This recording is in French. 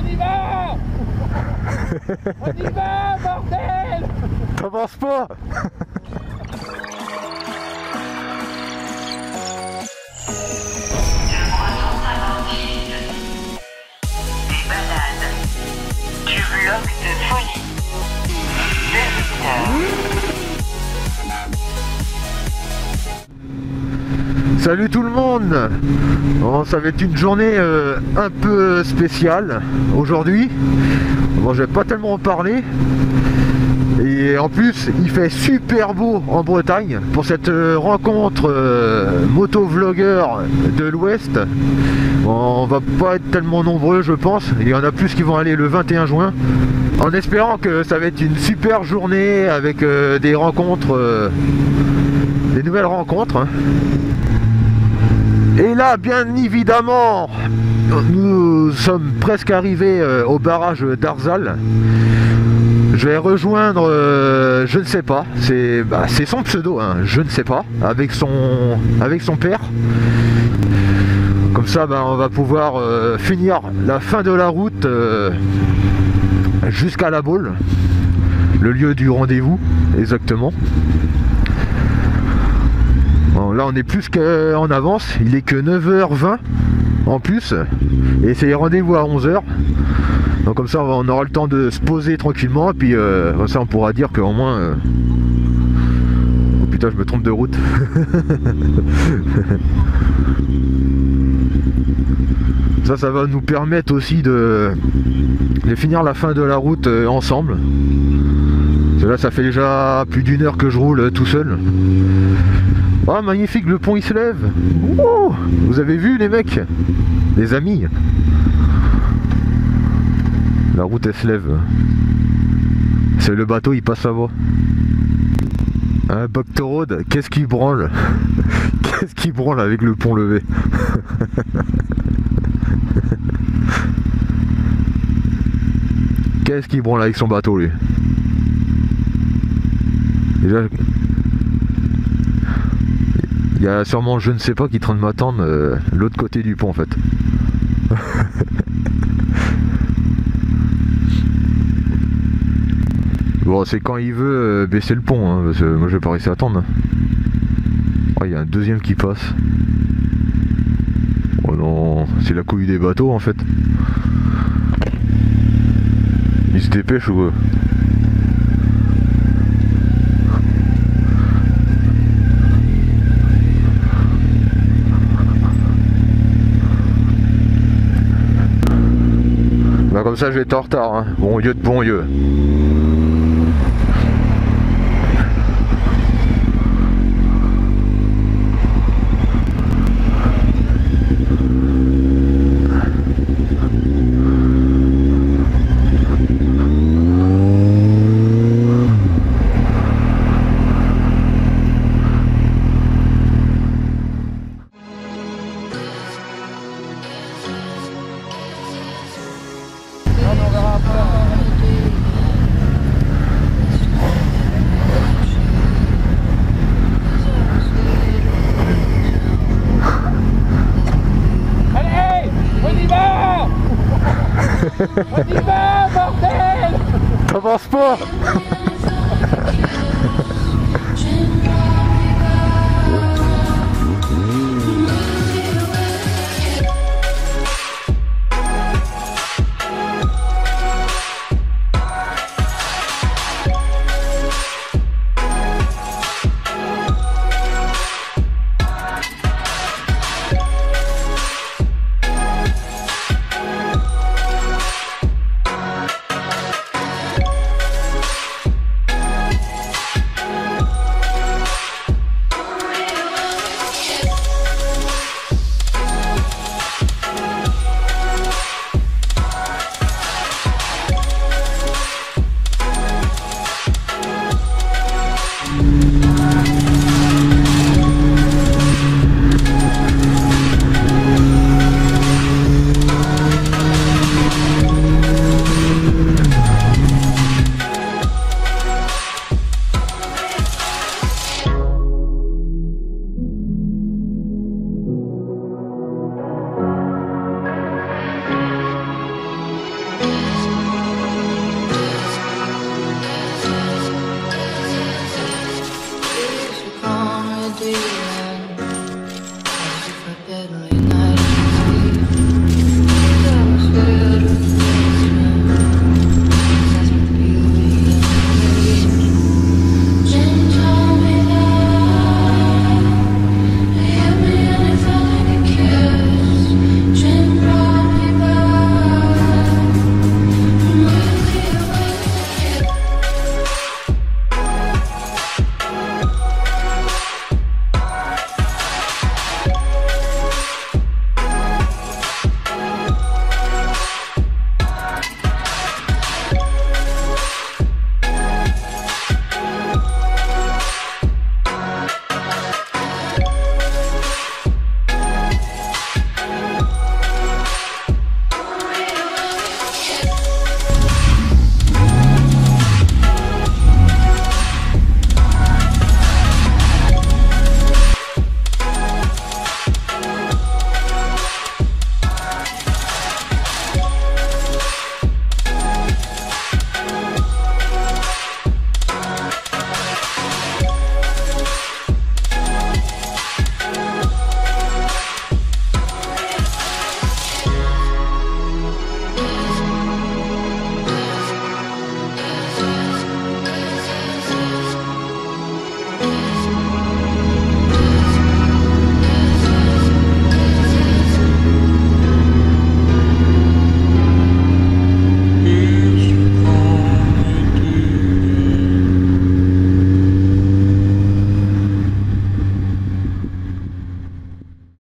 On y va On y va, bordel T'avances pas? Salut tout le monde Bon, Ça va être une journée euh, un peu spéciale aujourd'hui. Bon, je vais pas tellement en parler. Et en plus, il fait super beau en Bretagne pour cette euh, rencontre euh, motovlogueur de l'Ouest. On va pas être tellement nombreux, je pense. Il y en a plus qui vont aller le 21 juin. En espérant que ça va être une super journée avec euh, des rencontres, des nouvelles rencontres. hein. Et là, bien évidemment, nous sommes presque arrivés euh, au barrage d'Arzal. Je vais rejoindre, euh, je ne sais pas, c'est bah, son pseudo, hein, je ne sais pas, avec son, avec son père. Comme ça, bah, on va pouvoir euh, finir la fin de la route jusqu'à la Baule, le lieu du rendez-vous, exactement. Là, on est plus qu'en avance, il est que 9h20 en plus, et c'est rendez-vous à 11h. Donc comme ça on aura le temps de se poser tranquillement. Et puis euh, ça on pourra dire qu'au moins euh, Oh putain je me trompe de route. Ça ça va nous permettre aussi de, finir la fin de la route euh, ensemble. Là ça fait déjà plus d'une heure que je roule tout seul Oh magnifique le pont il se lève. Oh, Vous avez vu les mecs? Les amis. La route elle se lève. C'est le bateau, il passe là-bas. Un Bacto Road, qu'est-ce qui branle? Qu'est-ce qui branle avec le pont levé? Qu'est-ce qui branle avec son bateau lui? Il y a sûrement je ne sais pas qui est en train de m'attendre euh, l'autre côté du pont en fait. Bon, c'est quand il veut euh, baisser le pont, hein, parce que moi je vais pas rester à attendre. Oh, il y a un deuxième qui passe. Oh non, c'est la couille des bateaux en fait. Il se dépêche ou quoi? Comme ça je vais être en retard, hein. bon lieu de bon lieu. On y va, bordel T'avances pas